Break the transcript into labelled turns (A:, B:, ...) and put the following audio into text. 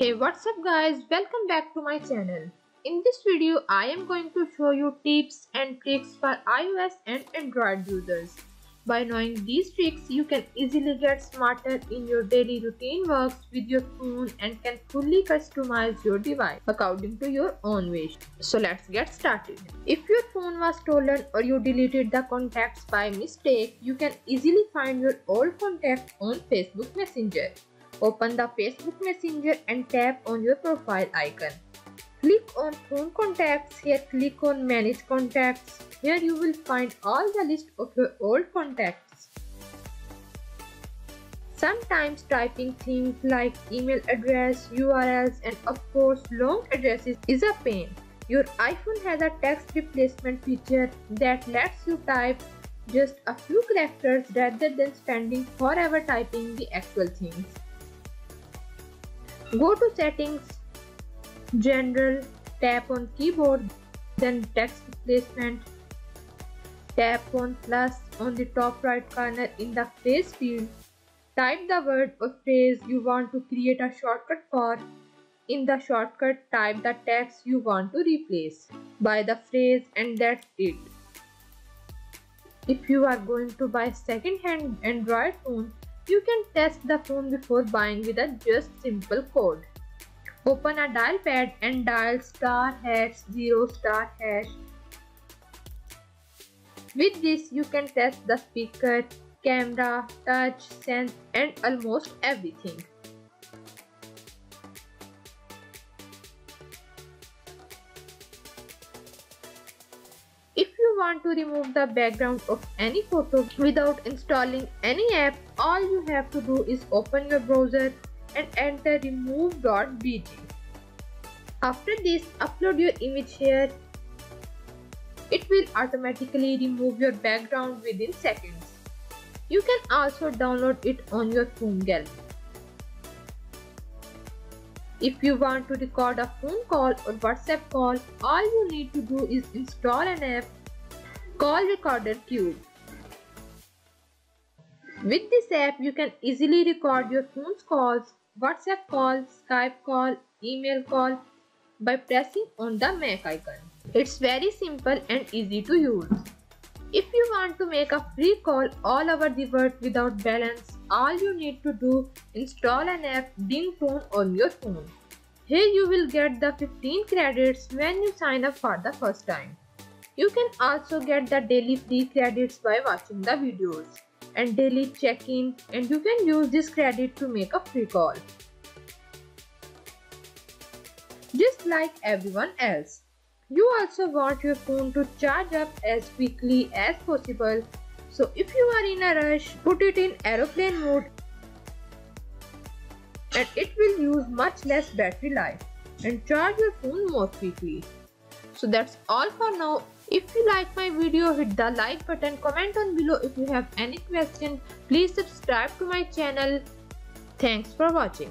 A: Hey what's up guys welcome back to my channel. In this video I am going to show you tips and tricks for iOS and Android users. By knowing these tricks you can easily get smarter in your daily routine works with your phone and can fully customize your device according to your own wish. So let's get started. If your phone was stolen or you deleted the contacts by mistake you can easily find your old contacts on Facebook Messenger. Open the Facebook Messenger and tap on your profile icon. Click on phone contacts. Here click on manage contacts. Here you will find all the list of your old contacts. Sometimes typing things like email address, URLs and of course long addresses is a pain. Your iPhone has a text replacement feature that lets you type just a few characters rather than spending forever typing the actual things. Go to settings, general, tap on keyboard, then text replacement. Tap on plus on the top right corner in the phrase field. Type the word or phrase you want to create a shortcut for. In the shortcut, type the text you want to replace by the phrase and that's it. If you are going to buy second-hand Android phone, you can test the phone before buying with a just simple code. Open a dial pad and dial star hash 0 star hash. With this you can test the speaker, camera, touch, sense and almost everything. Want to remove the background of any photo without installing any app, all you have to do is open your browser and enter remove.bg. After this, upload your image here. It will automatically remove your background within seconds. You can also download it on your phone gallery. If you want to record a phone call or WhatsApp call, all you need to do is install an app Call Recorder Cube. With this app, you can easily record your phone's calls, WhatsApp call, Skype call, imo call by pressing on the Mac icon. It's very simple and easy to use. If you want to make a free call all over the world without balance, all you need to do install an app Dingtone on your phone. Here you will get the 15 credits when you sign up for the first time. You can also get the daily free credits by watching the videos and daily check-in and you can use this credit to make a free call. Just like everyone else. You also want your phone to charge up as quickly as possible. So if you are in a rush, put it in aeroplane mode and it will use much less battery life and charge your phone more quickly. So that's all for now. If you like my video, hit the like button, comment on below if you have any question. Please subscribe to my channel. Thanks for watching.